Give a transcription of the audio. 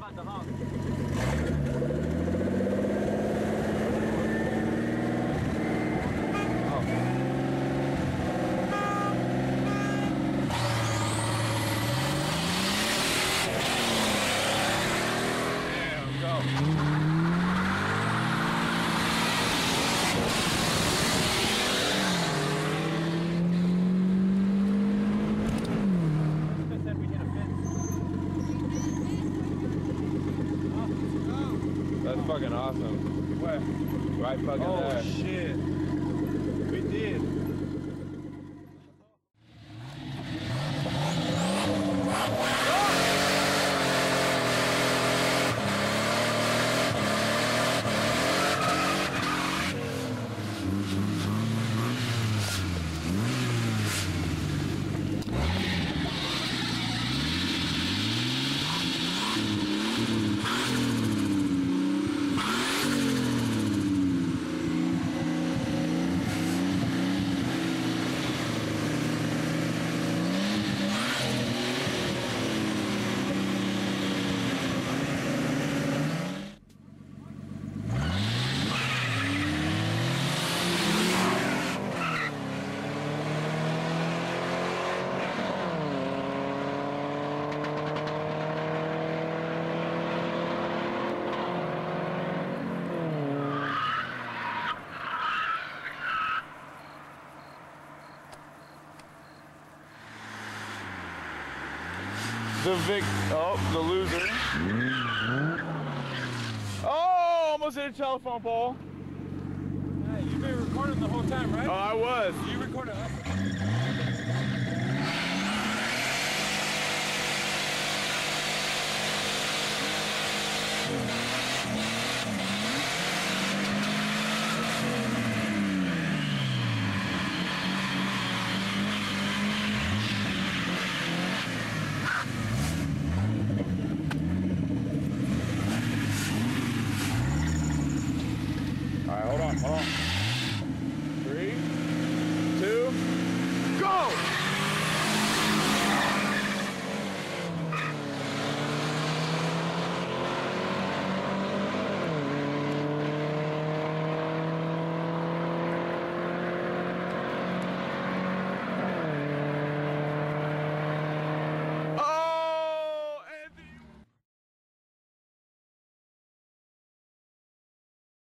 about the hump. That's fucking awesome. Where? Right fucking Oh there. shit. The Vic, oh, the loser. Oh, almost hit a telephone pole. Hey, you've been recording the whole time, right? Oh, I was. you recorded us. All right,